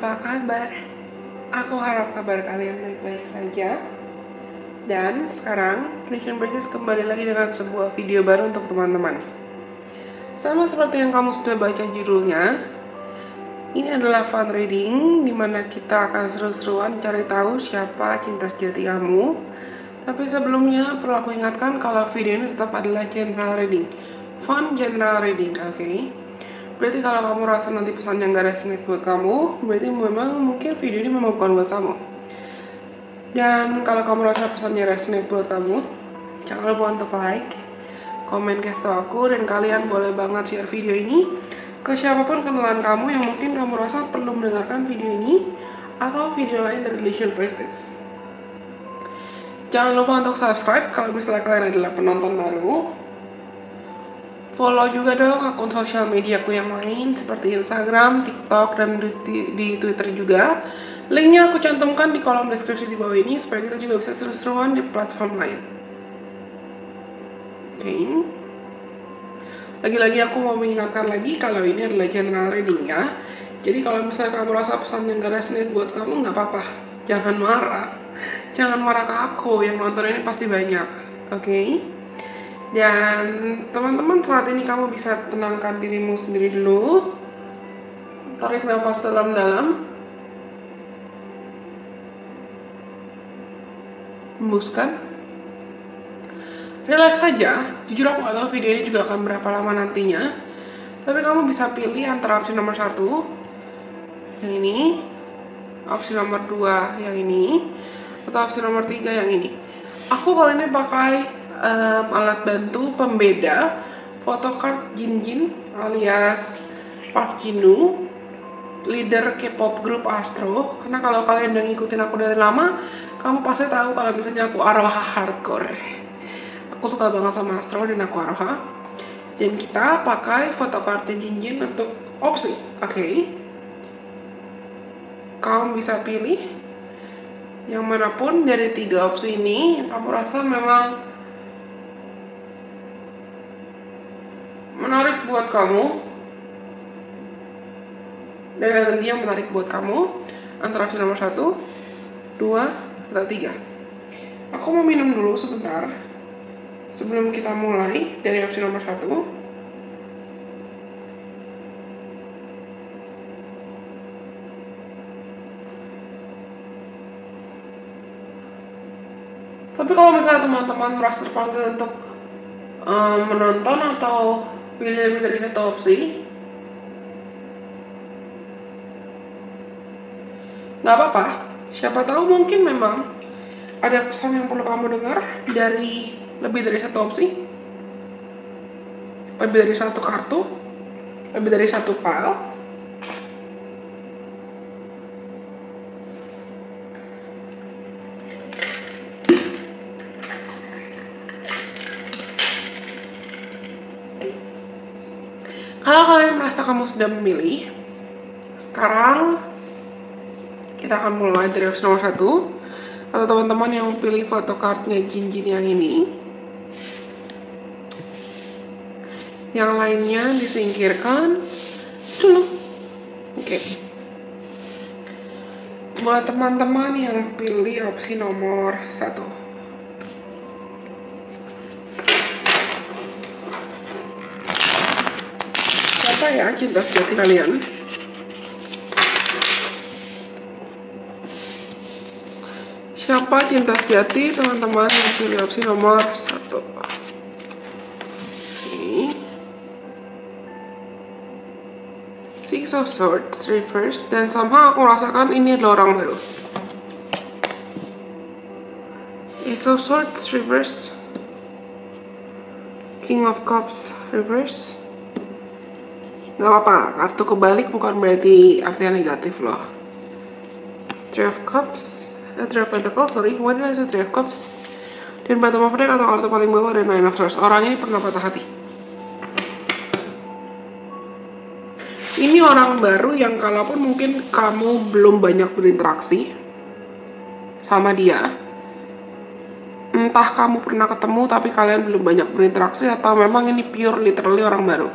apa kabar? Aku harap kabar kalian baik-baik saja. Dan sekarang, Nation Business kembali lagi dengan sebuah video baru untuk teman-teman. Sama seperti yang kamu sudah baca judulnya, ini adalah fun reading, di mana kita akan seru-seruan cari tahu siapa cinta sejati kamu. Tapi sebelumnya perlu aku ingatkan kalau video ini tetap adalah general reading. Fun general reading, oke? Okay? Berarti kalau kamu rasa nanti pesannya nggak resonate buat kamu, berarti memang mungkin video ini memang bukan buat kamu. Dan kalau kamu rasa pesannya resonate buat kamu, jangan lupa untuk like, komen kasih tau aku, dan kalian boleh banget share video ini ke siapa pun kenalan kamu yang mungkin kamu rasa perlu mendengarkan video ini atau video lain dari Leisure Prestige. Jangan lupa untuk subscribe kalau misalnya kalian adalah penonton baru follow juga dong akun sosial mediaku yang lain seperti Instagram, TikTok, dan di, di Twitter juga. Linknya aku cantumkan di kolom deskripsi di bawah ini supaya kita juga bisa seru-seruan di platform lain. Oke. Okay. Lagi-lagi aku mau mengingatkan lagi kalau ini adalah general reading ya. Jadi kalau misalnya kamu rasa pesan yang gak resonate buat kamu nggak apa-apa. Jangan marah. Jangan marah ke aku yang nonton ini pasti banyak. Oke? Okay? Dan teman-teman saat ini kamu bisa tenangkan dirimu sendiri dulu. Tarik nafas dalam-dalam. Hembuskan. Relax saja. Jujur aku gak tahu video ini juga akan berapa lama nantinya. Tapi kamu bisa pilih antara opsi nomor satu yang ini, opsi nomor dua yang ini, atau opsi nomor tiga yang ini. Aku kali ini pakai um, alat bantu pembeda photocard Jinjin alias Park Jinu leader K-pop group Astro. Karena kalau kalian udah ngikutin aku dari lama kamu pasti tahu kalau misalnya aku aroha hardcore. Aku suka banget sama Astro dan aku aroha. Dan kita pakai photocard Jinjin untuk opsi oke. Okay. kamu bisa pilih yang mana pun dari tiga opsi ini. Kamu rasa memang menarik buat kamu dan energi yang menarik buat kamu antara opsi nomor satu, dua, atau tiga. Aku mau minum dulu sebentar sebelum kita mulai dari opsi nomor satu. Tapi kalau misalnya teman-teman merasa terpanggil untuk um, menonton atau pilih dari satu opsi. Nggak apa-apa. Siapa tahu mungkin memang ada pesan yang perlu kamu dengar dari lebih dari satu opsi. Lebih dari satu kartu. Lebih dari satu file Kalau kalian merasa kamu sudah memilih, sekarang kita akan mulai dari opsi nomor satu. Atau teman-teman yang pilih fotokartnya cincin yang ini, yang lainnya disingkirkan. Oke. Okay. Buat teman-teman yang pilih opsi nomor satu. siapa ya cinta sejati kalian? Siapa cinta sejati teman-teman yang pilih opsi nomor satu? Six of Swords reverse dan sama aku rasakan ini adalah orang baru. Ace of Swords reverse. King of Cups reverse nggak apa-apa kartu kebalik bukan berarti artinya negatif loh. Three of cups eh, three of pentacles sorry when did I three of cups. Dan bottom of deck atau kartu paling bawah dan nine of swords. Orang ini pernah patah hati. Ini orang baru yang kalaupun mungkin kamu belum banyak berinteraksi sama dia entah kamu pernah ketemu tapi kalian belum banyak berinteraksi atau memang ini pure literally orang baru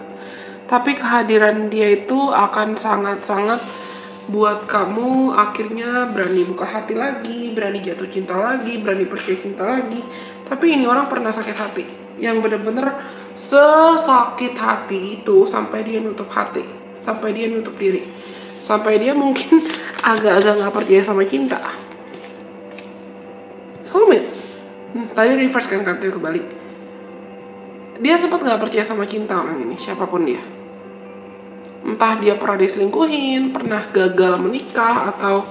tapi kehadiran dia itu akan sangat-sangat buat kamu akhirnya berani buka hati lagi, berani jatuh cinta lagi, berani percaya cinta lagi. Tapi ini orang pernah sakit hati, yang bener-bener sesakit hati itu sampai dia nutup hati, sampai dia nutup diri, sampai dia mungkin agak-agak nggak percaya sama cinta. Soulmate, hmm, tadi reverse kan kartunya kebalik. Dia sempat nggak percaya sama cinta orang ini, siapa pun dia entah dia pernah diselingkuhin, pernah gagal menikah atau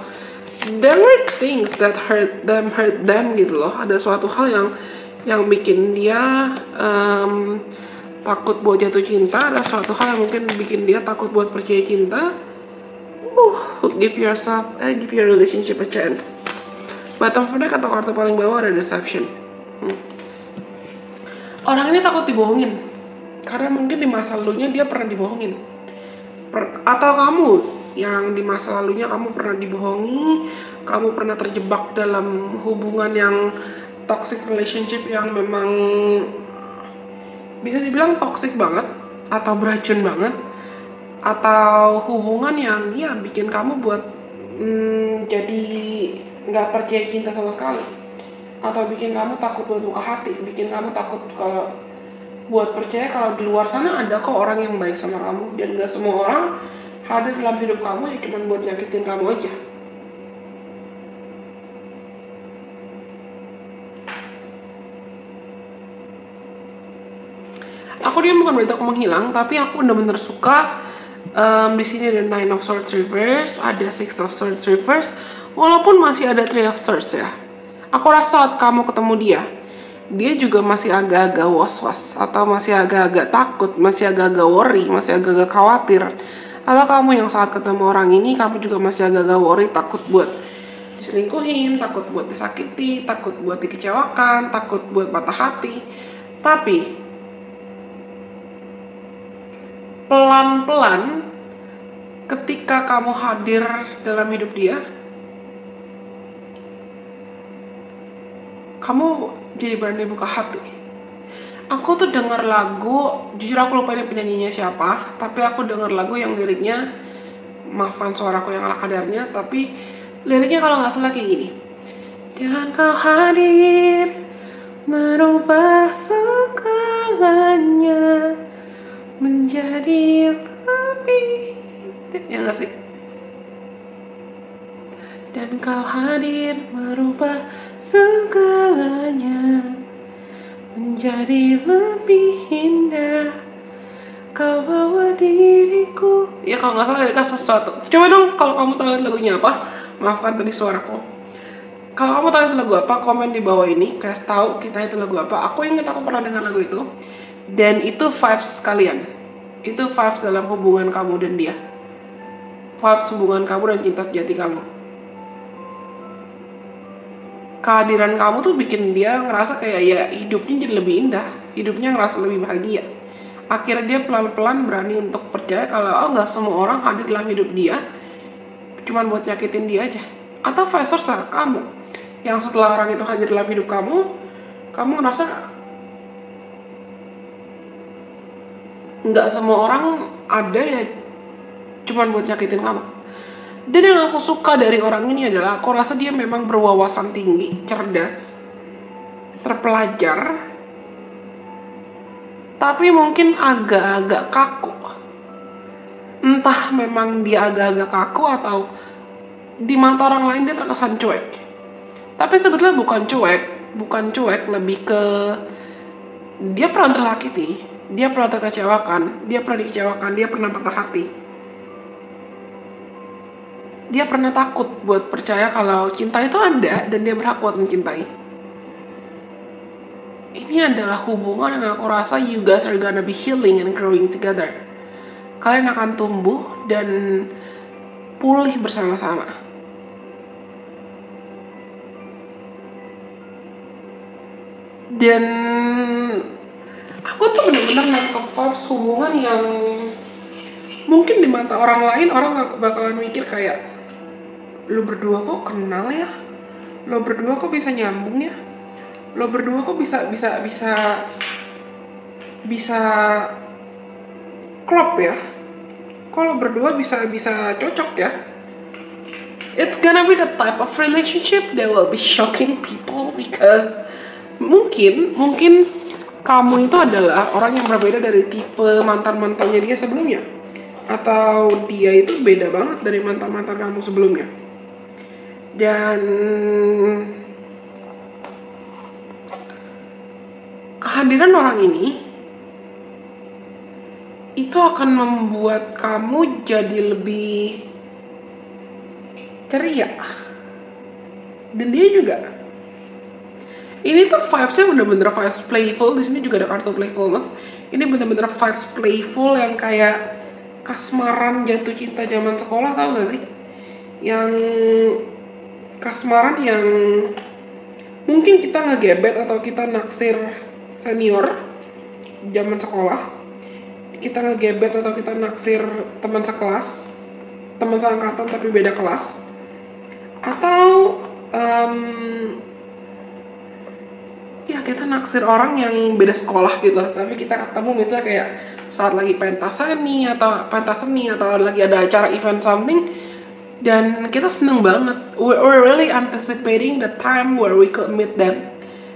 there were things that hurt them hurt them gitu loh. Ada suatu hal yang yang bikin dia um, takut buat jatuh cinta, ada suatu hal yang mungkin bikin dia takut buat percaya cinta. Uh, give yourself, eh, give your relationship a chance. Bottom of deck atau kartu paling bawah ada deception. Hmm. Orang ini takut dibohongin. Karena mungkin di masa lalunya dia pernah dibohongin. Atau kamu yang di masa lalunya kamu pernah dibohongi, kamu pernah terjebak dalam hubungan yang toxic relationship yang memang bisa dibilang toxic banget atau beracun banget atau hubungan yang ya bikin kamu buat hmm, jadi nggak percaya cinta sama sekali atau bikin kamu takut buat buka hati bikin kamu takut kalau buat percaya kalau di luar sana ada kok orang yang baik sama kamu. Dan gak semua orang hadir dalam hidup kamu ya cuma buat nyakitin kamu aja. Aku dia bukan berarti aku menghilang tapi aku bener-bener suka um, di sini ada nine of swords reverse ada six of swords reverse. Walaupun masih ada three of swords ya aku rasa saat kamu ketemu dia dia juga masih agak-agak was-was atau masih agak-agak takut, masih agak-agak worry, masih agak-agak khawatir. Atau kamu yang saat ketemu orang ini kamu juga masih agak-agak worry, takut buat diselingkuhin, takut buat disakiti, takut buat dikecewakan, takut buat patah hati. Tapi pelan-pelan ketika kamu hadir dalam hidup dia, kamu jadi berani buka hati. Aku tuh denger lagu jujur aku lupa ini penyanyinya siapa tapi aku denger lagu yang liriknya maafkan suaraku yang ala kadarnya tapi liriknya kalau nggak salah kayak gini. Dan kau hadir merubah segalanya menjadi lebih ya gak sih dan kau hadir merubah segalanya menjadi lebih indah. Kau bawa diriku. Ya kalau nggak salah ada sesuatu. Coba dong kalau kamu tahu lagunya apa maafkan tadi suaraku. Kalau kamu tahu itu lagu apa komen di bawah ini. Kasih tahu kita itu lagu apa. Aku ingat aku pernah dengar lagu itu. Dan itu vibes kalian. Itu vibes dalam hubungan kamu dan dia. Vibes hubungan kamu dan cinta sejati kamu kehadiran kamu tuh bikin dia ngerasa kayak ya hidupnya jadi lebih indah. Hidupnya ngerasa lebih bahagia. Akhirnya dia pelan-pelan berani untuk percaya kalau oh nggak semua orang hadir dalam hidup dia cuman buat nyakitin dia aja. Atau vice versa kamu. Yang setelah orang itu hadir dalam hidup kamu kamu ngerasa nggak semua orang ada ya cuman buat nyakitin kamu dan yang aku suka dari orang ini adalah aku rasa dia memang berwawasan tinggi, cerdas, terpelajar, tapi mungkin agak-agak kaku. Entah memang dia agak-agak kaku atau di mata orang lain dia terkesan cuek. Tapi sebetulnya bukan cuek, bukan cuek, lebih ke dia pernah terlakiti, dia pernah terkecewakan, dia pernah dikecewakan, dia pernah patah hati dia pernah takut buat percaya kalau cinta itu ada dan dia berhak buat mencintai. Ini adalah hubungan yang aku rasa you guys are gonna be healing and growing together. Kalian akan tumbuh dan pulih bersama-sama. Dan aku tuh bener-bener nangkep hubungan yang mungkin di mata orang lain orang bakalan mikir kayak lo berdua kok kenal ya? Lo berdua kok bisa nyambung ya? Lo berdua kok bisa bisa bisa bisa klop ya? Lo berdua bisa bisa cocok ya? It's gonna be the type of relationship that will be shocking people because mungkin mungkin kamu itu adalah orang yang berbeda dari tipe mantan mantannya dia sebelumnya. Atau dia itu beda banget dari mantan mantan kamu sebelumnya dan kehadiran orang ini itu akan membuat kamu jadi lebih ceria. Dan dia juga. Ini tuh vibesnya bener-bener vibes playful. Di sini juga ada kartu playfulness. Ini bener-bener vibes playful yang kayak kasmaran jatuh cinta zaman sekolah tau gak sih? Yang kasmaran yang mungkin kita ngegebet atau kita naksir senior zaman sekolah kita ngegebet atau kita naksir teman sekelas teman seangkatan tapi beda kelas atau um, ya kita naksir orang yang beda sekolah gitu. Tapi kita ketemu misalnya kayak saat lagi pentas seni atau pentas seni atau lagi ada acara event something dan kita seneng banget. We're really anticipating the time where we could meet them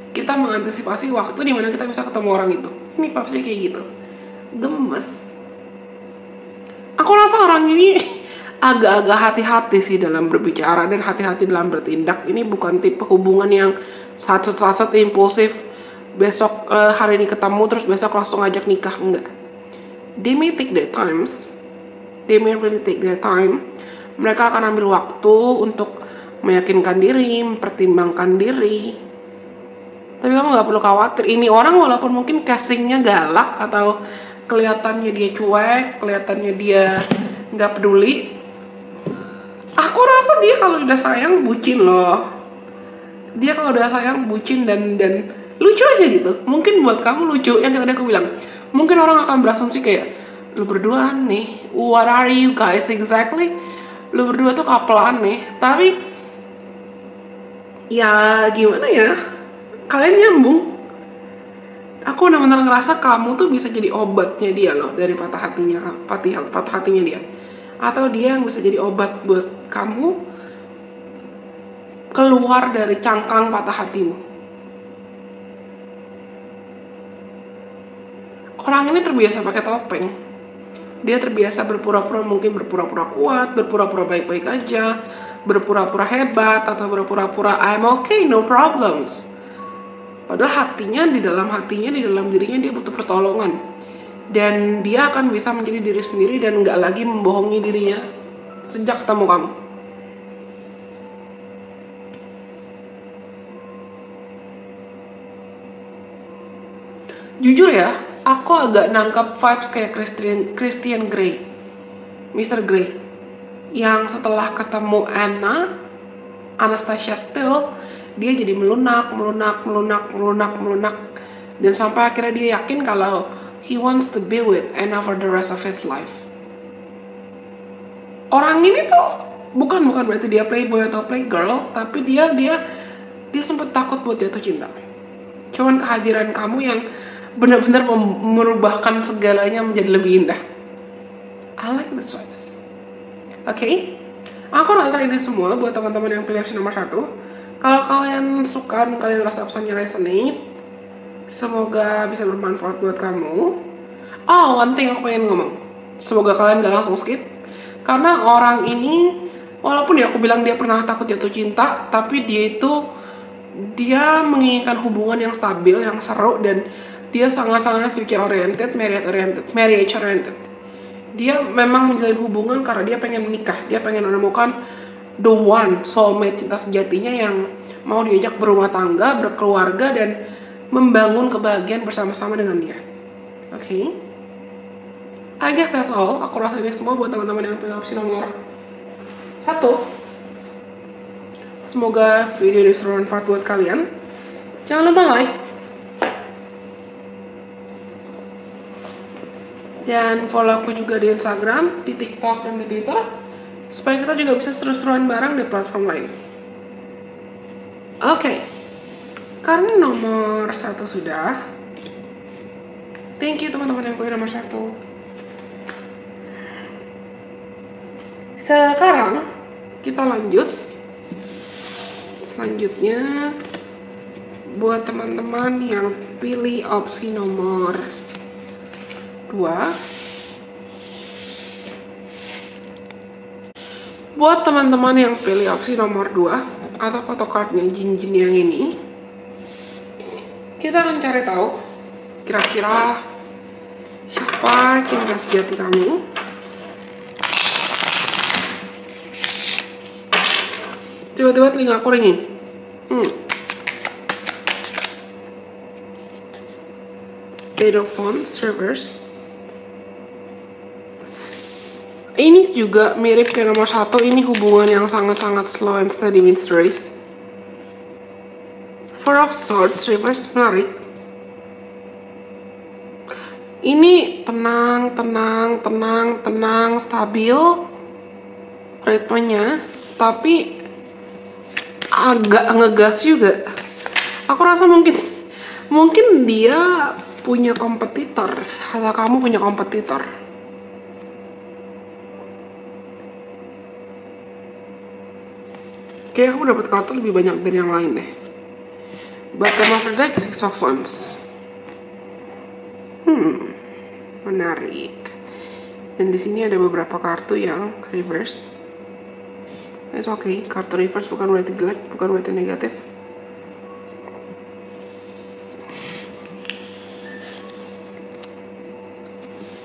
kita mengantisipasi waktu di mana kita bisa ketemu orang itu. Ini pasti kayak gitu. Gemes. Aku rasa orang ini agak-agak hati-hati sih dalam berbicara dan hati-hati dalam bertindak. Ini bukan tipe hubungan yang saat-saat impulsif. Besok uh, hari ini ketemu terus besok langsung ngajak nikah. Enggak. They may take their times. They may really take their time mereka akan ambil waktu untuk meyakinkan diri mempertimbangkan diri. Tapi kamu nggak perlu khawatir. Ini orang walaupun mungkin casingnya galak atau kelihatannya dia cuek kelihatannya dia nggak peduli aku rasa dia kalau udah sayang bucin loh. Dia kalau udah sayang bucin dan dan lucu aja gitu. Mungkin buat kamu lucu. Yang tadi aku bilang mungkin orang akan berasumsi kayak lu berdua nih. What are you guys exactly lu berdua tuh kapelan nih tapi ya gimana ya? Kalian nyambung. Aku benar-benar ngerasa kamu tuh bisa jadi obatnya dia loh dari patah hatinya patah patah hatinya dia. Atau dia yang bisa jadi obat buat kamu keluar dari cangkang patah hatimu. Orang ini terbiasa pakai topeng dia terbiasa berpura-pura mungkin berpura-pura kuat berpura-pura baik-baik aja berpura-pura hebat atau berpura-pura I'm okay no problems Padahal hatinya di dalam hatinya di dalam dirinya dia butuh pertolongan dan dia akan bisa menjadi diri sendiri dan nggak lagi membohongi dirinya sejak ketemu kamu. Jujur ya, aku agak nangkap vibes kayak Christian Christian Grey, Mr. Grey, yang setelah ketemu Anna, Anastasia Steele, dia jadi melunak, melunak, melunak, melunak, melunak, dan sampai akhirnya dia yakin kalau he wants to be with Anna for the rest of his life. Orang ini tuh bukan bukan berarti dia playboy atau playgirl, tapi dia dia dia sempat takut buat jatuh cinta. Cuman kehadiran kamu yang benar-benar merubahkan segalanya menjadi lebih indah. I like this vibes. Oke, okay? aku rasa ini semua buat teman-teman yang pilih opsi nomor satu kalau kalian suka dan kalian rasa pesannya resonate, semoga bisa bermanfaat buat kamu. Oh, one thing aku pengen ngomong. Semoga kalian gak langsung skip. Karena orang ini, walaupun ya aku bilang dia pernah takut jatuh cinta, tapi dia itu dia menginginkan hubungan yang stabil, yang seru dan dia sangat-sangat future oriented, marriage oriented, marriage oriented. Dia memang menjalin hubungan karena dia pengen menikah, dia pengen menemukan the one soulmate cinta sejatinya yang mau diajak berumah tangga, berkeluarga dan membangun kebahagiaan bersama-sama dengan dia. Oke. Okay? I guess that's. Aku rasa ini semua buat teman-teman yang pilih opsi nomor satu. Semoga video ini bermanfaat buat kalian. Jangan lupa like. Dan follow aku juga di Instagram, di TikTok, dan di Twitter supaya kita juga bisa seru-seruan bareng di platform lain. Oke, okay. karena nomor satu sudah, thank you teman-teman yang pilih nomor satu. Sekarang kita lanjut selanjutnya buat teman-teman yang pilih opsi nomor 2 buat teman-teman yang pilih opsi nomor 2 atau photocardnya Jinjin yang ini kita akan cari tahu kira-kira siapa cinta sejati kamu. Tiba-tiba telinga aku ringin. Hmm. Phone Servers ini juga mirip kayak nomor satu. Ini hubungan yang sangat-sangat slow and steady wins race Four of Swords Reverse menarik ini tenang, tenang, tenang, tenang, stabil ritmenya, tapi agak ngegas juga. Aku rasa mungkin mungkin dia punya kompetitor. Atau kamu punya kompetitor. Kayak aku dapat kartu lebih banyak dari yang lain deh. The deck, Six of Wands. Hmm, menarik. Dan di sini ada beberapa kartu yang reverse. It's okay, kartu reverse bukan berarti jelek, bukan berarti negatif.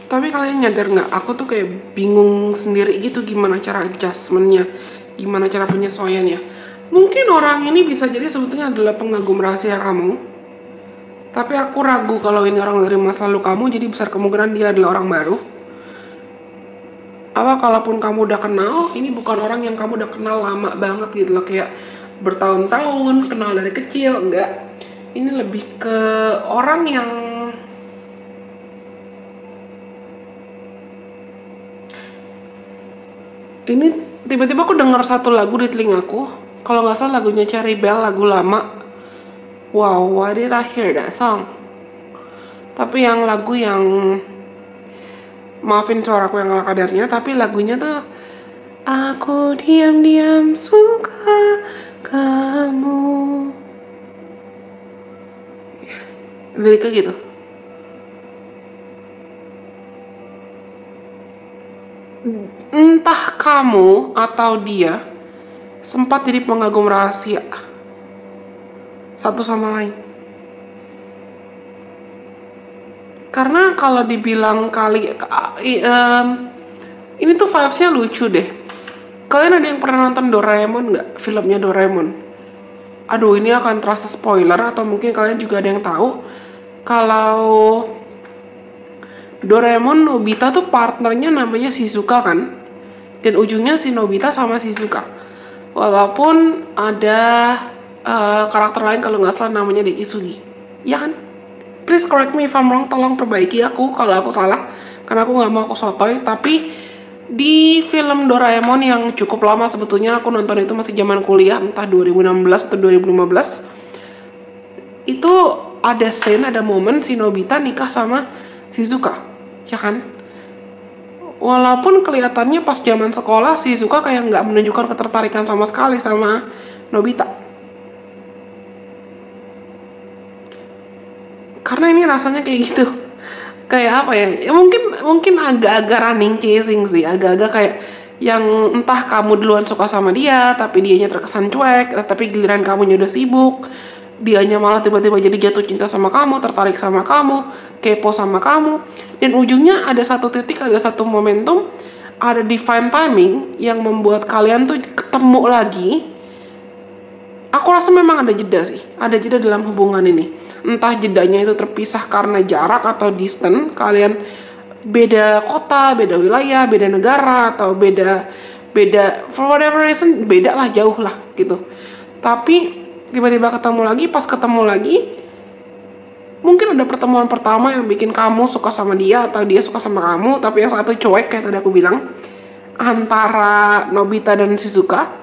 Tapi kalian nyadar nggak, aku tuh kayak bingung sendiri gitu gimana cara adjustmentnya, gimana cara penyesuaiannya. Mungkin orang ini bisa jadi sebetulnya adalah pengagum rahasia kamu, tapi aku ragu kalau ini orang dari masa lalu kamu, jadi besar kemungkinan dia adalah orang baru. Apa kalaupun kamu udah kenal ini bukan orang yang kamu udah kenal lama banget gitu loh. Kayak bertahun-tahun kenal dari kecil enggak. Ini lebih ke orang yang ini tiba-tiba aku dengar satu lagu di telingaku. Kalau nggak salah lagunya Cherry Bell lagu lama. Wow why did I hear that song? Tapi yang lagu yang maafin suaraku yang ala kadarnya tapi lagunya tuh aku diam-diam suka kamu. Liriknya gitu entah kamu atau dia sempat jadi pengagum rahasia. Satu sama lain. Karena kalau dibilang kali um, ini tuh vibesnya lucu deh. Kalian ada yang pernah nonton Doraemon nggak? Filmnya Doraemon. Aduh ini akan terasa spoiler atau mungkin kalian juga ada yang tahu kalau Doraemon Nobita tuh partnernya namanya Shizuka kan dan ujungnya si Nobita sama Shizuka walaupun ada uh, karakter lain kalau nggak salah namanya Dekisugi ya kan? Please correct me if I'm wrong tolong perbaiki aku kalau aku salah. Karena aku nggak mau aku sotoy tapi di film Doraemon yang cukup lama sebetulnya aku nonton itu masih zaman kuliah entah 2016 atau 2015 itu ada scene ada momen si Nobita nikah sama Shizuka ya kan walaupun kelihatannya pas zaman sekolah Shizuka kayak nggak menunjukkan ketertarikan sama sekali sama Nobita. Karena ini rasanya kayak gitu. Kayak apa ya? Ya mungkin mungkin agak-agak running chasing sih. Agak-agak kayak yang entah kamu duluan suka sama dia tapi dianya terkesan cuek tapi giliran kamu udah sibuk dianya malah tiba-tiba jadi jatuh cinta sama kamu tertarik sama kamu kepo sama kamu. Dan ujungnya ada satu titik ada satu momentum ada divine timing yang membuat kalian tuh ketemu lagi. Aku rasa memang ada jeda sih ada jeda dalam hubungan ini. Entah jedanya itu terpisah karena jarak atau distance kalian beda kota beda wilayah beda negara atau beda beda for whatever reason beda lah jauh lah gitu. Tapi tiba-tiba ketemu lagi pas ketemu lagi mungkin ada pertemuan pertama yang bikin kamu suka sama dia atau dia suka sama kamu tapi yang satu cuek kayak tadi aku bilang antara Nobita dan Shizuka.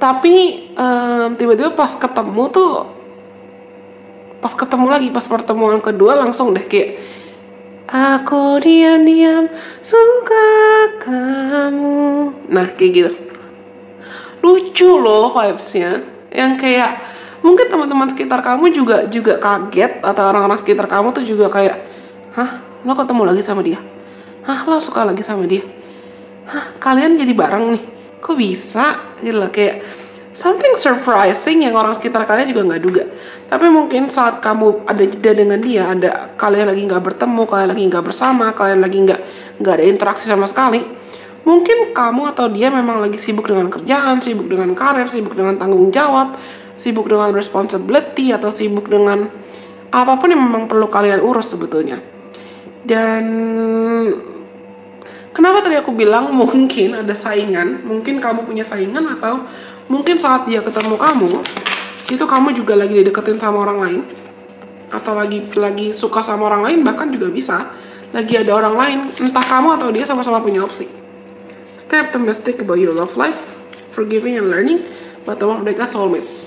Tapi um, tiba-tiba pas ketemu tuh pas ketemu lagi pas pertemuan kedua langsung deh kayak aku diam-diam suka kamu. Nah kayak gitu. Lucu loh vibesnya yang kayak mungkin teman-teman sekitar kamu juga juga kaget atau orang-orang sekitar kamu tuh juga kayak hah lo ketemu lagi sama dia? Hah lo suka lagi sama dia? Hah kalian jadi bareng nih? Kok bisa? Gitu loh kayak something surprising yang orang sekitar kalian juga nggak duga. Tapi mungkin saat kamu ada jeda dengan dia ada kalian lagi nggak bertemu kalian lagi nggak bersama kalian lagi nggak nggak ada interaksi sama sekali mungkin kamu atau dia memang lagi sibuk dengan kerjaan sibuk dengan karir sibuk dengan tanggung jawab sibuk dengan responsibility atau sibuk dengan apa pun yang memang perlu kalian urus sebetulnya. Dan kenapa tadi aku bilang mungkin ada saingan? Mungkin kamu punya saingan atau mungkin saat dia ketemu kamu itu kamu juga lagi dideketin sama orang lain atau lagi lagi suka sama orang lain bahkan juga bisa lagi ada orang lain entah kamu atau dia sama-sama punya opsi stay optimistic about your love life forgiving and learning but mereka soulmate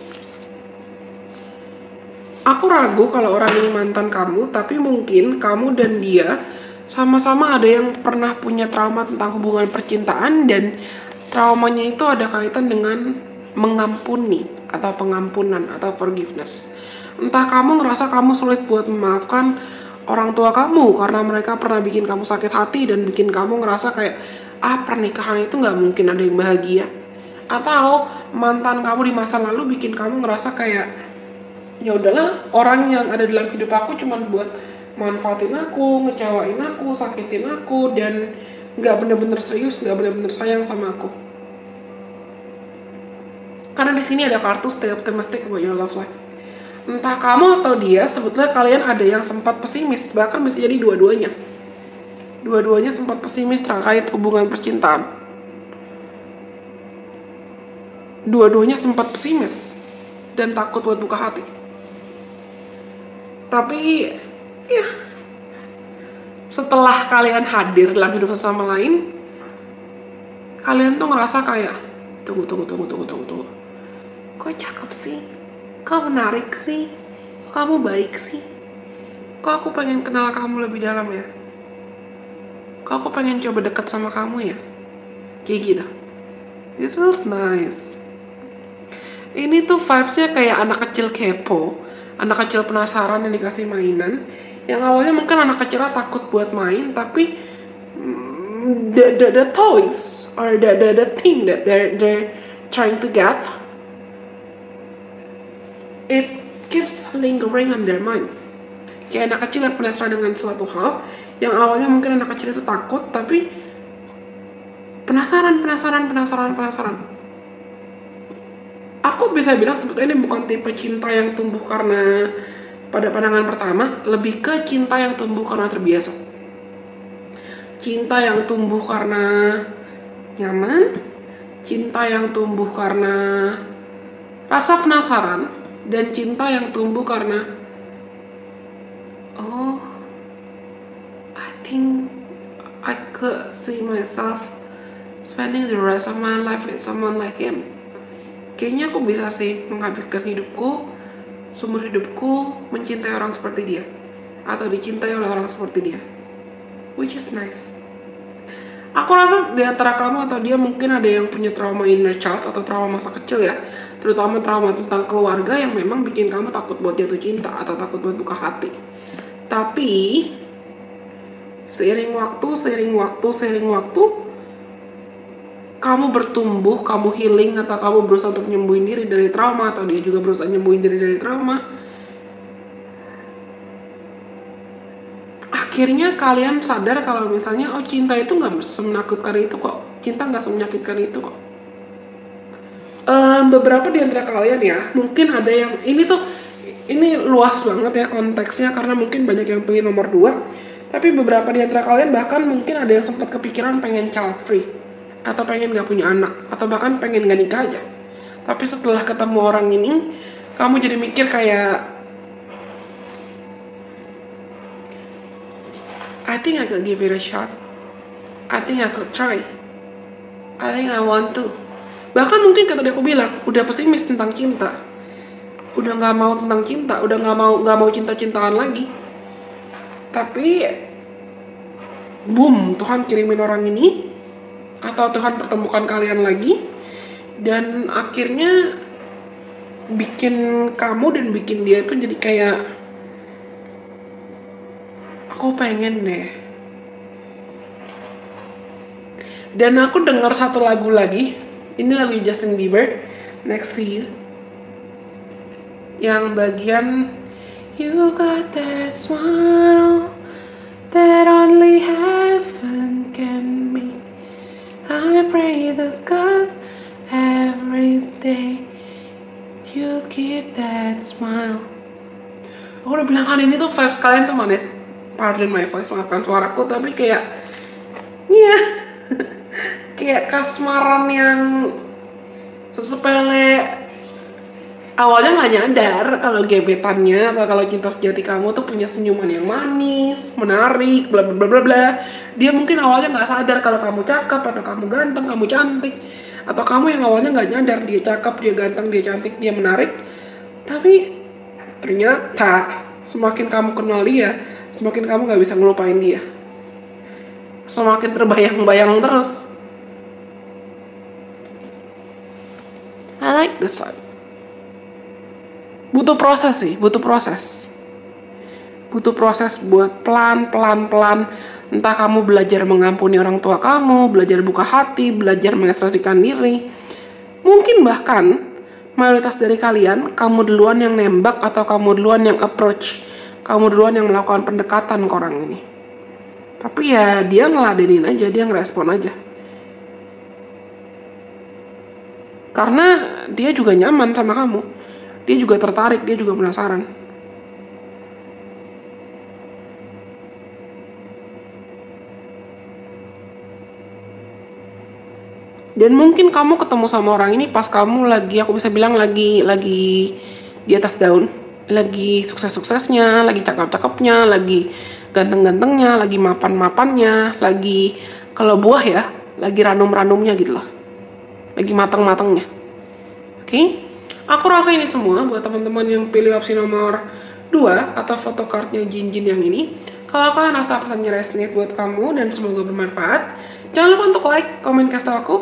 aku ragu kalau orang ini mantan kamu, tapi mungkin kamu dan dia sama-sama ada yang pernah punya trauma tentang hubungan percintaan dan traumanya itu ada kaitan dengan mengampuni atau pengampunan atau forgiveness. Entah kamu ngerasa kamu sulit buat memaafkan orang tua kamu karena mereka pernah bikin kamu sakit hati dan bikin kamu ngerasa kayak ah pernikahan itu nggak mungkin ada yang bahagia. Atau mantan kamu di masa lalu bikin kamu ngerasa kayak ya udahlah orang yang ada dalam hidup aku cuma buat manfaatin aku, ngecewain aku, sakitin aku dan nggak bener-bener serius, nggak bener-bener sayang sama aku. Karena di sini ada kartu stay optimistic about your love life. Entah kamu atau dia, sebetulnya kalian ada yang sempat pesimis, bahkan bisa jadi dua-duanya. Dua-duanya sempat pesimis terkait hubungan percintaan. Dua-duanya sempat pesimis dan takut buat buka hati. Tapi ya setelah kalian hadir dalam hidup satu sama lain kalian tuh ngerasa kayak tunggu tunggu tunggu tunggu tunggu tunggu. Kok cakep sih? Kok menarik sih? Kok kamu baik sih? Kok aku pengen kenal kamu lebih dalam ya kok aku pengen coba deket sama kamu ya kayak gitu. This feels nice. Ini tuh vibesnya kayak anak kecil kepo anak kecil penasaran yang dikasih mainan. Yang awalnya mungkin anak kecilnya takut buat main tapi mm, the, the, the toys or the, the, the thing that they're, they're trying to get it keeps lingering on their mind kayak anak kecil yang penasaran dengan suatu hal yang awalnya mungkin anak kecil itu takut tapi penasaran penasaran penasaran penasaran aku bisa bilang sebetulnya ini bukan tipe cinta yang tumbuh karena pada pandangan pertama, lebih ke cinta yang tumbuh karena terbiasa. Cinta yang tumbuh karena nyaman, cinta yang tumbuh karena rasa penasaran, dan cinta yang tumbuh karena oh, I think I could see myself spending the rest of my life with someone like him. Kayaknya aku bisa sih menghabiskan hidupku seumur hidupku mencintai orang seperti dia atau dicintai oleh orang seperti dia. Which is nice. Aku rasa di antara kamu atau dia mungkin ada yang punya trauma inner child atau trauma masa kecil ya. Terutama trauma tentang keluarga yang memang bikin kamu takut buat jatuh cinta atau takut buat buka hati. Tapi seiring waktu seiring waktu seiring waktu kamu bertumbuh, kamu healing atau kamu berusaha untuk nyembuhin diri dari trauma atau dia juga berusaha nyembuhin diri dari trauma. Akhirnya kalian sadar kalau misalnya oh cinta itu nggak semenakutkan itu kok, cinta nggak semenyakitkan itu kok. Um, beberapa di antara kalian ya mungkin ada yang ini tuh ini luas banget ya konteksnya karena mungkin banyak yang pengen nomor dua tapi beberapa di antara kalian bahkan mungkin ada yang sempat kepikiran pengen child free. Atau pengen gak punya anak. Atau bahkan pengen gak nikah aja. Tapi setelah ketemu orang ini kamu jadi mikir kayak I think I could give it a shot. I think I could try. I think I want to. Bahkan mungkin kata dia aku bilang udah pesimis tentang cinta. Udah nggak mau tentang cinta. Udah nggak mau nggak mau cinta-cintaan lagi tapi boom Tuhan kirimin orang ini atau Tuhan pertemukan kalian lagi dan akhirnya bikin kamu dan bikin dia itu jadi kayak aku pengen deh. Dan aku dengar satu lagu lagi ini lagu Justin Bieber Next to You yang bagian You got that smile that only heaven can make I pray to God every day you keep that smile. Aku udah bilang kan ini tuh vibes kalian tuh manis. Pardon my voice, maafkan suaraku, tapi kayak, iya, kayak kasmaran yang sesepele awalnya nggak nyadar kalau gebetannya atau kalau cinta sejati kamu tuh punya senyuman yang manis, menarik, bla bla bla bla bla. Dia mungkin awalnya nggak sadar kalau kamu cakep atau kamu ganteng, kamu cantik, atau kamu yang awalnya nggak nyadar dia cakep, dia ganteng, dia cantik, dia menarik. Tapi ternyata semakin kamu kenal dia, semakin kamu nggak bisa ngelupain dia. Semakin terbayang-bayang terus. I like this one butuh proses sih butuh proses. Butuh proses buat pelan pelan pelan. Entah kamu belajar mengampuni orang tua kamu belajar buka hati belajar mengekspresikan diri. Mungkin bahkan mayoritas dari kalian kamu duluan yang nembak atau kamu duluan yang approach. Kamu duluan yang melakukan pendekatan ke orang ini. Tapi ya dia ngeladenin aja dia ngerespon aja. Karena dia juga nyaman sama kamu dia juga tertarik, dia juga penasaran. Dan mungkin kamu ketemu sama orang ini pas kamu lagi, aku bisa bilang lagi lagi di atas daun, lagi sukses-suksesnya, lagi cakep-cakepnya, lagi ganteng-gantengnya, lagi mapan-mapannya, lagi kalau buah ya, lagi ranum-ranumnya gitu loh. Lagi matang-matangnya. Oke? Okay? Aku rasa ini semua buat teman-teman yang pilih opsi nomor 2 atau photocardnya Jinjin yang ini. Kalau kalian rasa pesannya resonate buat kamu dan semoga bermanfaat, jangan lupa untuk like, komen, kasih tau aku.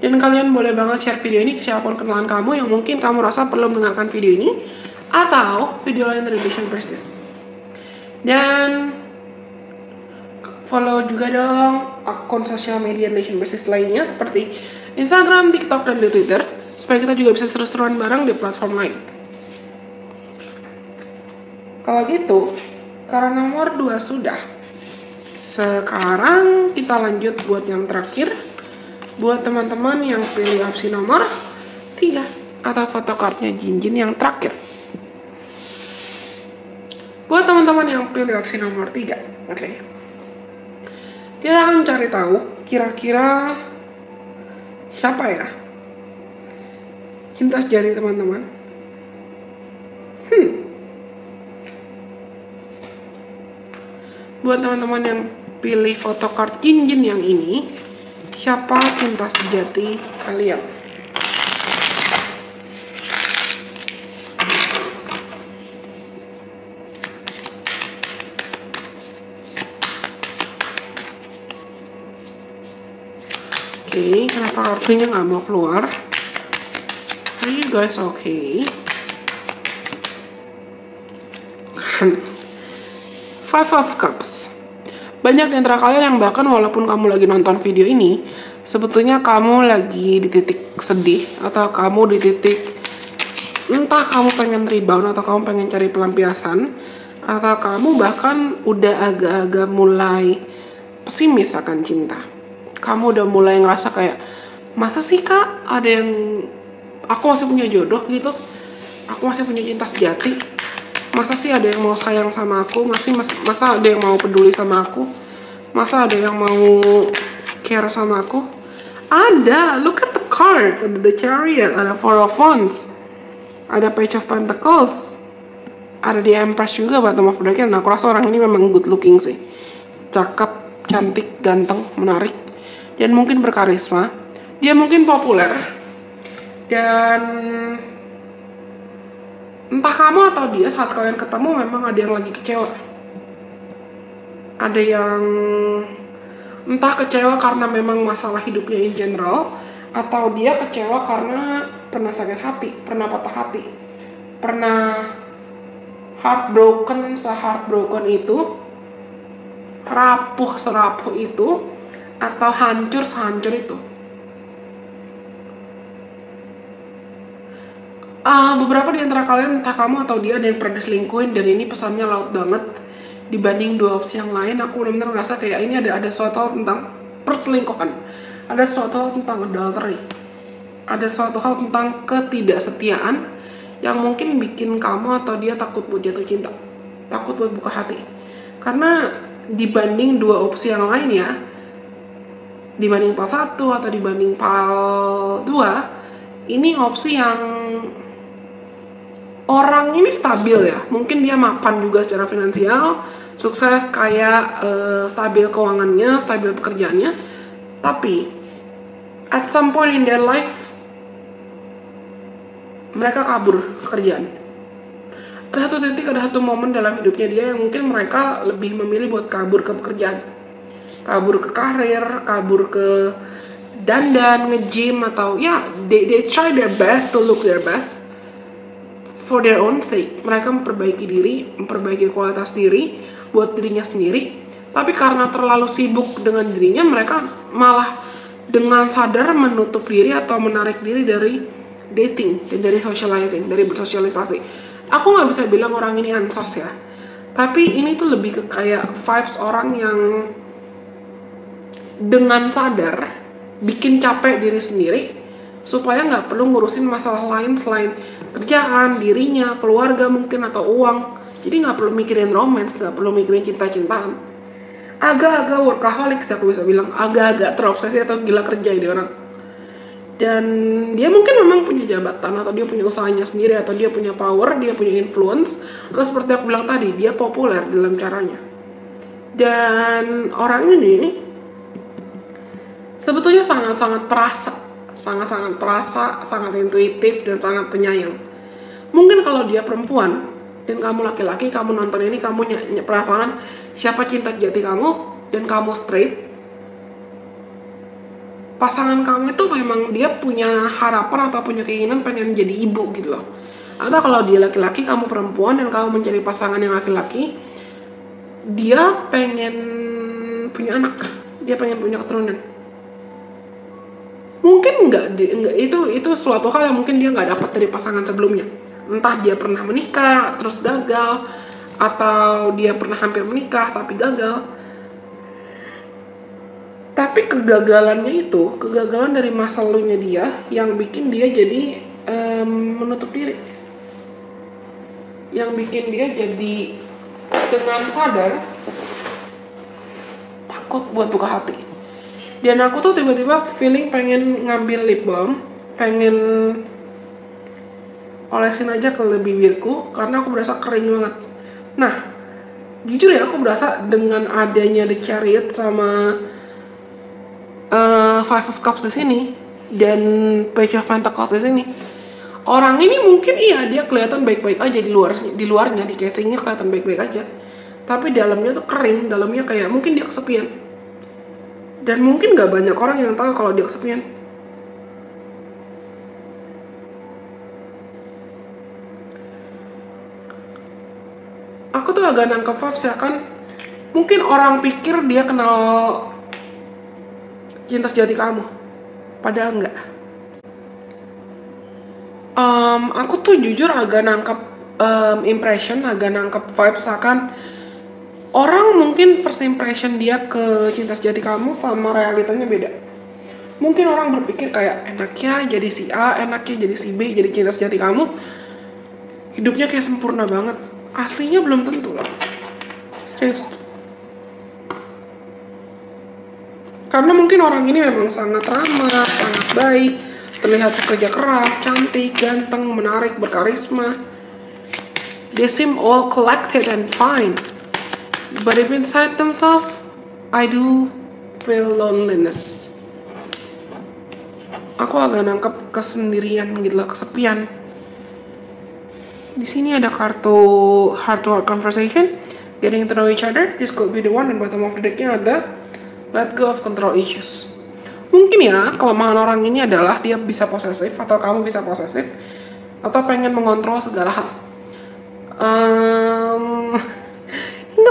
Dan kalian boleh banget share video ini ke siapa pun kenalan kamu yang mungkin kamu rasa perlu mendengarkan video ini atau video lain dari Vision Prestige. Dan follow juga dong akun sosial media Nation Prestige lainnya seperti Instagram, TikTok, dan di Twitter supaya kita juga bisa seru-seruan bareng di platform lain. Kalau gitu, karena nomor 2 sudah. Sekarang kita lanjut buat yang terakhir. Buat teman-teman yang pilih opsi nomor 3 atau fotokartnya Jinjin yang terakhir. Buat teman-teman yang pilih opsi nomor 3, oke. Okay. Kita akan cari tahu kira-kira siapa ya cinta sejati teman-teman hmm. buat teman-teman yang pilih photocard cincin yang ini siapa cinta sejati kalian Oke, kenapa kartunya nggak mau keluar? Are you guys okay? Five of Cups. Banyak di antara kalian yang bahkan walaupun kamu lagi nonton video ini, sebetulnya kamu lagi di titik sedih atau kamu di titik entah kamu pengen rebound atau kamu pengen cari pelampiasan atau kamu bahkan udah agak-agak mulai pesimis akan cinta. Kamu udah mulai ngerasa kayak masa sih kak ada yang aku masih punya jodoh gitu. Aku masih punya cinta sejati. Masa sih ada yang mau sayang sama aku? Masih mas, masa ada yang mau peduli sama aku? Masa ada yang mau care sama aku? Ada. Look at the card ada the chariot ada four of wands ada page of pentacles ada di empress juga bottom of the nah aku rasa orang ini memang good looking sih. Cakep cantik ganteng menarik. Dan mungkin berkarisma. Dia mungkin populer dan entah kamu atau dia saat kalian ketemu memang ada yang lagi kecewa ada yang entah kecewa karena memang masalah hidupnya in general atau dia kecewa karena pernah sakit hati, pernah patah hati, pernah heartbroken seheartbroken itu, rapuh serapuh itu, atau hancur sehancur itu. Uh, beberapa di antara kalian entah kamu atau dia ada yang pernah diselingkuhin dan ini pesannya laut banget. Dibanding dua opsi yang lain aku benar-benar ngerasa kayak ini ada ada suatu tentang perselingkuhan. Ada suatu hal tentang adultery. Ada suatu hal tentang ketidaksetiaan yang mungkin bikin kamu atau dia takut buat jatuh cinta. Takut buat buka hati. Karena dibanding dua opsi yang lain ya dibanding pal satu atau dibanding pal dua ini opsi yang orang ini stabil ya. Mungkin dia mapan juga secara finansial sukses kaya uh, stabil keuangannya stabil pekerjaannya. Tapi at some point in their life mereka kabur kerjaan ada satu titik ada satu momen dalam hidupnya dia yang mungkin mereka lebih memilih buat kabur ke pekerjaan. Kabur ke karir kabur ke dandan nge-gym atau ya yeah, they, they try their best to look their best for their own sake. Mereka memperbaiki diri memperbaiki kualitas diri buat dirinya sendiri. Tapi karena terlalu sibuk dengan dirinya mereka malah dengan sadar menutup diri atau menarik diri dari dating dan dari socializing, dari bersosialisasi. Aku nggak bisa bilang orang ini ansos ya, tapi ini tuh lebih ke kayak vibes orang yang dengan sadar bikin capek diri sendiri supaya nggak perlu ngurusin masalah lain selain kerjaan, dirinya, keluarga mungkin atau uang. Jadi nggak perlu mikirin romance, nggak perlu mikirin cinta-cintaan. Agak-agak workaholic sih aku bisa bilang. Agak-agak terobsesi atau gila kerja ini orang. Dan dia mungkin memang punya jabatan atau dia punya usahanya sendiri atau dia punya power dia punya influence. Atau seperti aku bilang tadi dia populer dalam caranya. Dan orang ini sebetulnya sangat-sangat perasa sangat-sangat perasa sangat intuitif dan sangat penyayang. Mungkin kalau dia perempuan dan kamu laki-laki kamu nonton ini kamu ny penasaran siapa cinta jati kamu dan kamu straight pasangan kamu itu memang dia punya harapan atau punya keinginan pengen jadi ibu gitu loh. Atau kalau dia laki-laki kamu perempuan dan kamu mencari pasangan yang laki-laki dia pengen punya anak. Dia pengen punya keturunan mungkin enggak itu itu suatu hal yang mungkin dia nggak dapat dari pasangan sebelumnya. Entah dia pernah menikah terus gagal atau dia pernah hampir menikah tapi gagal. Tapi kegagalannya itu kegagalan dari masa lalunya dia yang bikin dia jadi um, menutup diri. Yang bikin dia jadi dengan sadar takut buat buka hati dan aku tuh tiba-tiba feeling pengen ngambil lip balm pengen olesin aja ke bibirku karena aku berasa kering banget. Nah, jujur ya aku berasa dengan adanya The Chariot sama uh, Five of Cups di sini dan Page of Pentacles di sini, orang ini mungkin iya dia kelihatan baik-baik aja di luar di luarnya di casingnya kelihatan baik-baik aja, tapi dalamnya tuh kering, dalamnya kayak mungkin dia kesepian. Dan mungkin gak banyak orang yang tahu kalau dia kesepian. Aku tuh agak nangkep vibes ya kan? Mungkin orang pikir dia kenal cinta sejati kamu. Padahal enggak um, aku tuh jujur agak nangkep um, impression agak nangkep vibes akan orang mungkin first impression dia ke cinta sejati kamu sama realitanya beda. Mungkin orang berpikir kayak enaknya jadi si A enaknya jadi si B jadi cinta sejati kamu. Hidupnya kayak sempurna banget. Aslinya belum tentu loh. Serius. Karena mungkin orang ini memang sangat ramah sangat baik terlihat bekerja keras cantik ganteng menarik berkarisma. They seem all collected and fine but if inside themselves I do feel loneliness aku agak nangkep kesendirian gitu loh kesepian di sini ada kartu heart to heart conversation, getting to know each other. This could be the one dan bottom of the decknya ada let go of control issues. mungkin ya kelemahan orang ini adalah dia bisa posesif atau kamu bisa posesif atau pengen mengontrol segala hal ingat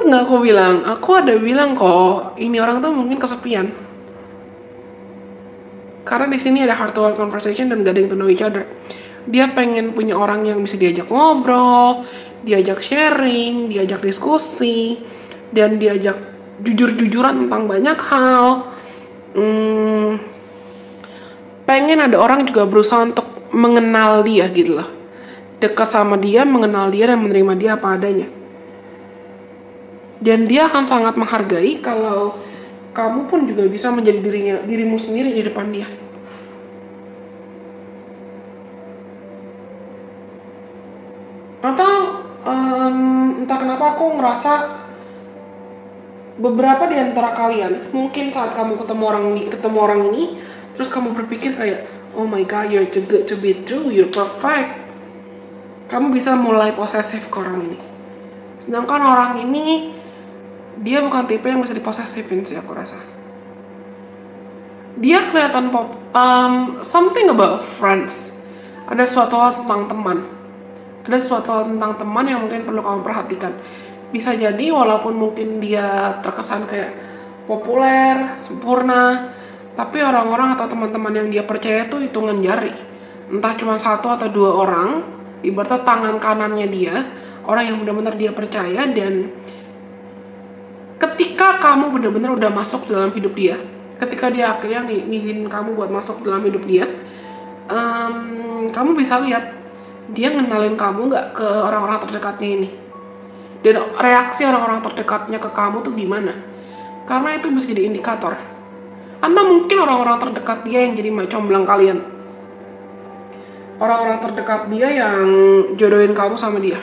nggak aku bilang. Aku ada bilang kok ini orang tuh mungkin kesepian. Karena di sini ada heart to heart conversation dan getting to know each other. Dia pengen punya orang yang bisa diajak ngobrol diajak sharing diajak diskusi dan diajak jujur-jujuran tentang banyak hal. Hmm, pengen ada orang juga berusaha untuk mengenal dia gitu loh. Dekat sama dia mengenal dia dan menerima dia apa adanya dan dia akan sangat menghargai kalau kamu pun juga bisa menjadi dirinya dirimu sendiri di depan dia. Atau um, entah kenapa aku ngerasa beberapa di antara kalian mungkin saat kamu ketemu orang ini ketemu orang ini terus kamu berpikir kayak oh my god you're too good to be true you're perfect. Kamu bisa mulai posesif ke orang ini. Sedangkan orang ini dia bukan tipe yang bisa diposesifin sih aku rasa. Dia kelihatan pop um, something about friends. Ada suatu hal tentang teman. Ada suatu hal tentang teman yang mungkin perlu kamu perhatikan. Bisa jadi walaupun mungkin dia terkesan kayak populer sempurna tapi orang-orang atau teman-teman yang dia percaya itu hitungan jari. Entah cuma satu atau dua orang ibaratnya tangan kanannya dia orang yang benar-benar dia percaya dan ketika kamu benar-benar udah masuk dalam hidup dia ketika dia akhirnya ng ngizinin kamu buat masuk dalam hidup dia um, kamu bisa lihat dia ngenalin kamu nggak ke orang-orang terdekatnya ini. Dan reaksi orang-orang terdekatnya ke kamu tuh gimana? Karena itu bisa jadi indikator. Atau mungkin orang-orang terdekat dia yang jadi macam belang kalian. Orang-orang terdekat dia yang jodohin kamu sama dia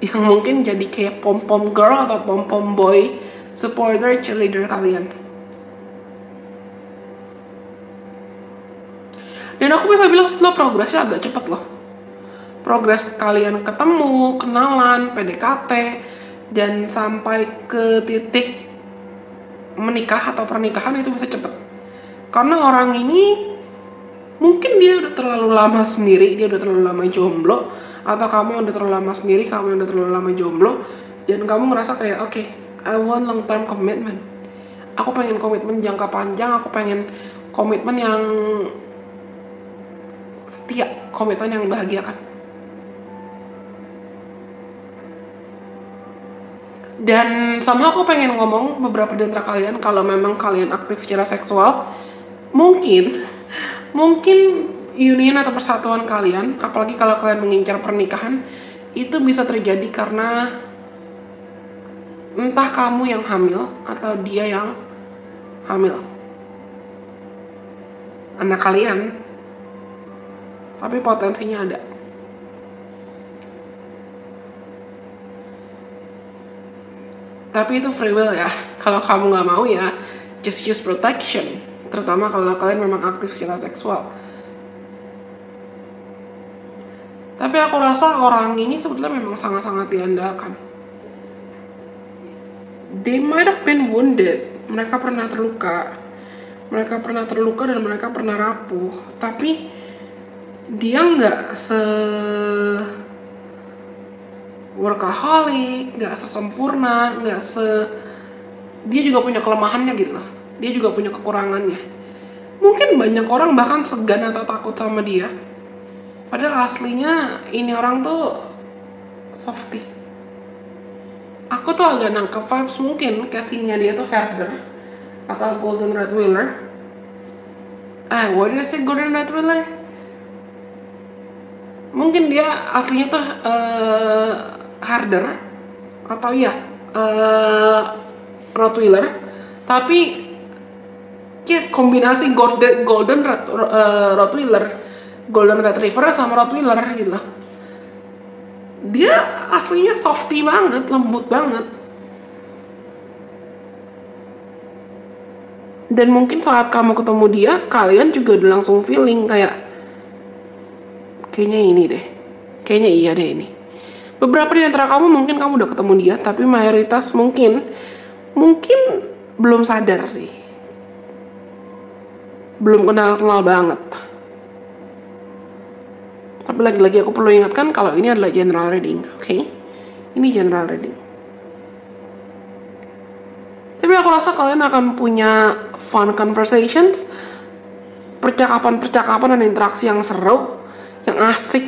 yang mungkin jadi kayak pom pom girl atau pom pom boy supporter cheerleader kalian. Dan aku bisa bilang setelah progresnya agak cepet loh. Progres kalian ketemu kenalan PDKT dan sampai ke titik menikah atau pernikahan itu bisa cepet. Karena orang ini mungkin dia udah terlalu lama sendiri dia udah terlalu lama jomblo. Atau kamu yang udah terlalu lama sendiri kamu yang udah terlalu lama jomblo. Dan kamu merasa kayak oke okay, I want long term commitment. Aku pengen komitmen jangka panjang aku pengen komitmen yang setia komitmen yang membahagiakan dan sama aku pengen ngomong beberapa di antara kalian kalau memang kalian aktif secara seksual mungkin mungkin union atau persatuan kalian apalagi kalau kalian mengincar pernikahan itu bisa terjadi karena entah kamu yang hamil atau dia yang hamil. Anak kalian tapi potensinya ada. Tapi itu free will ya. Kalau kamu nggak mau ya just use protection terutama kalau kalian memang aktif secara seksual. Tapi aku rasa orang ini sebetulnya memang sangat-sangat diandalkan. They might have been wounded. Mereka pernah terluka. Mereka pernah terluka dan mereka pernah rapuh. Tapi dia nggak se workaholic, nggak sesempurna, nggak se dia juga punya kelemahannya gitu loh. Dia juga punya kekurangannya. Mungkin banyak orang bahkan segan atau takut sama dia. Padahal aslinya ini orang tuh softy. Aku tuh agak nangkep vibes mungkin casingnya dia tuh herder atau golden red wheeler. Ah, what did I say golden red wheeler? Mungkin dia aslinya tuh uh, harder atau ya uh, Rottweiler tapi ya kombinasi golden golden red, uh, Rottweiler golden retriever sama Rottweiler gitu dia aslinya softy banget lembut banget. Dan mungkin saat kamu ketemu dia kalian juga udah langsung feeling kayak kayaknya ini deh. Kayaknya iya deh ini. Beberapa di antara kamu mungkin kamu udah ketemu dia tapi mayoritas mungkin mungkin belum sadar sih belum kenal-kenal banget. Tapi lagi-lagi aku perlu ingatkan kalau ini adalah general reading, oke? Okay? Ini general reading. Tapi aku rasa kalian akan punya fun conversations, percakapan-percakapan dan interaksi yang seru, yang asik.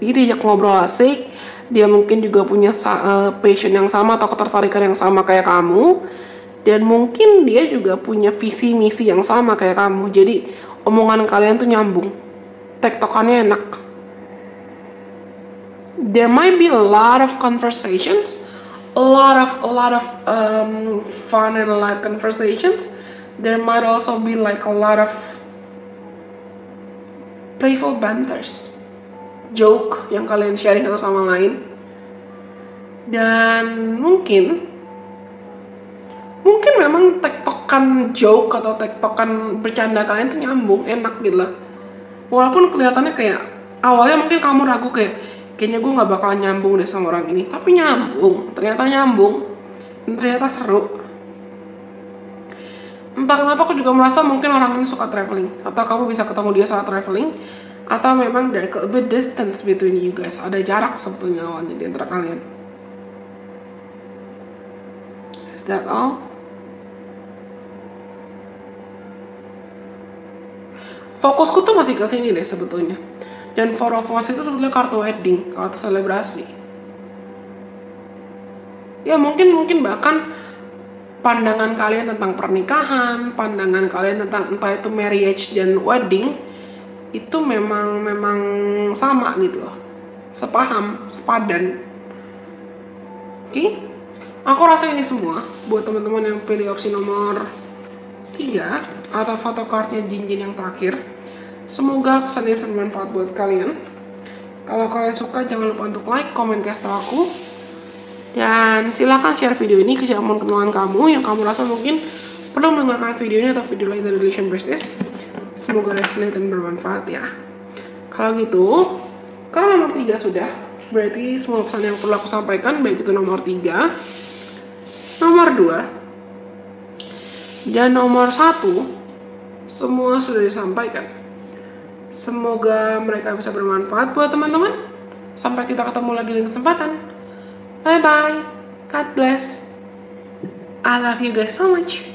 Jadi diajak ngobrol asik, dia mungkin juga punya uh, passion yang sama atau ketertarikan yang sama kayak kamu dan mungkin dia juga punya visi misi yang sama kayak kamu. Jadi omongan kalian tuh nyambung. Tektokannya enak. There might be a lot of conversations. A lot of a lot of um, fun and a conversations. There might also be like a lot of playful banters. Joke yang kalian sharing satu sama lain. Dan mungkin mungkin memang tektokan joke atau tektokan bercanda kalian tuh nyambung enak gitu lah. Walaupun kelihatannya kayak awalnya mungkin kamu ragu kayak kayaknya gue nggak bakal nyambung deh sama orang ini. Tapi nyambung ternyata nyambung. Dan ternyata seru. Entah kenapa aku juga merasa mungkin orang ini suka traveling. Atau kamu bisa ketemu dia saat traveling. Atau memang dari a bit distance between you guys. Ada jarak sebetulnya awalnya di antara kalian. Is that all fokusku tuh masih ke sini deh sebetulnya. Dan four of wands itu sebetulnya kartu wedding kartu selebrasi. Ya mungkin mungkin bahkan pandangan kalian tentang pernikahan pandangan kalian tentang entah itu marriage dan wedding itu memang memang sama gitu loh. Sepaham sepadan. Oke? Okay? aku rasa ini semua buat teman-teman yang pilih opsi nomor 3 atau foto kartunya jinjin yang terakhir. Semoga pesan ini bermanfaat buat kalian. Kalau kalian suka jangan lupa untuk like, comment, kasih tau aku. Dan silahkan share video ini ke siapa pun kenalan kamu yang kamu rasa mungkin perlu mendengarkan video ini atau video lain dari Relation Business semoga resonate dan bermanfaat ya. Kalau gitu kalau nomor 3 sudah berarti semua pesan yang perlu aku sampaikan baik itu nomor 3 nomor 2 dan nomor 1 semua sudah disampaikan. Semoga mereka bisa bermanfaat buat teman-teman. Sampai kita ketemu lagi di kesempatan. Bye bye God bless. I love you guys so much